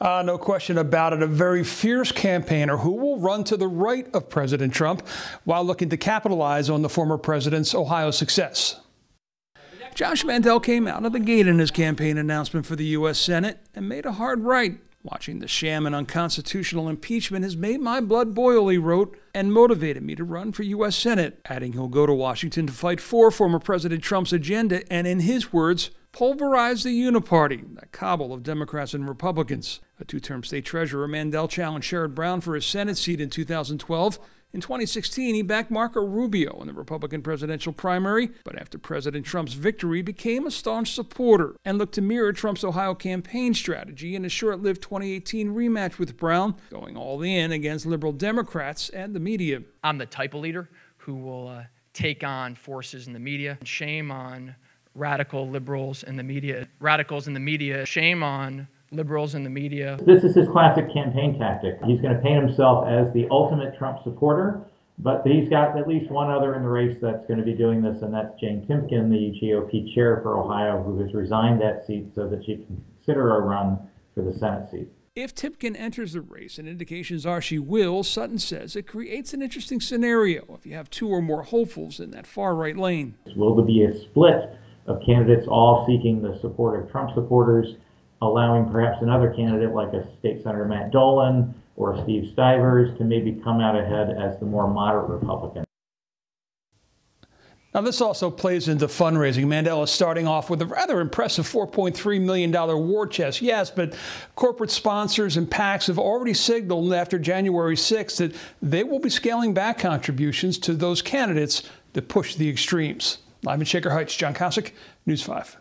Uh, no question about it. A very fierce campaigner who will run to the right of President Trump while looking to capitalize on the former president's Ohio success. Josh Mandel came out of the gate in his campaign announcement for the U.S. Senate and made a hard right. Watching the sham and unconstitutional impeachment has made my blood boil, he wrote, and motivated me to run for U.S. Senate, adding he'll go to Washington to fight for former President Trump's agenda and, in his words, pulverize the uniparty, that cabal of Democrats and Republicans. A two term state treasurer, Mandel challenged Sherrod Brown for his Senate seat in 2012 in 2016, he backed Marco Rubio in the Republican presidential primary, but after President Trump's victory, became a staunch supporter and looked to mirror Trump's Ohio campaign strategy in a short lived 2018 rematch with Brown, going all in against liberal Democrats and the media. I'm the type of leader who will uh, take on forces in the media. Shame on radical liberals in the media. Radicals in the media. Shame on liberals in the media. This is his classic campaign tactic. He's going to paint himself as the ultimate Trump supporter, but he's got at least one other in the race that's going to be doing this, and that's Jane Timken, the GOP chair for Ohio, who has resigned that seat so that she can consider a run for the Senate seat. If Timken enters the race, and indications are she will, Sutton says it creates an interesting scenario if you have two or more hopefuls in that far right lane. Will there be a split of candidates all seeking the support of Trump supporters? allowing perhaps another candidate like a state senator Matt Dolan or Steve Stivers to maybe come out ahead as the more moderate Republican. Now, this also plays into fundraising. Mandel's starting off with a rather impressive $4.3 million war chest. Yes, but corporate sponsors and PACs have already signaled after January 6th that they will be scaling back contributions to those candidates that push the extremes. Live in Shaker Heights, John Kosich, News 5.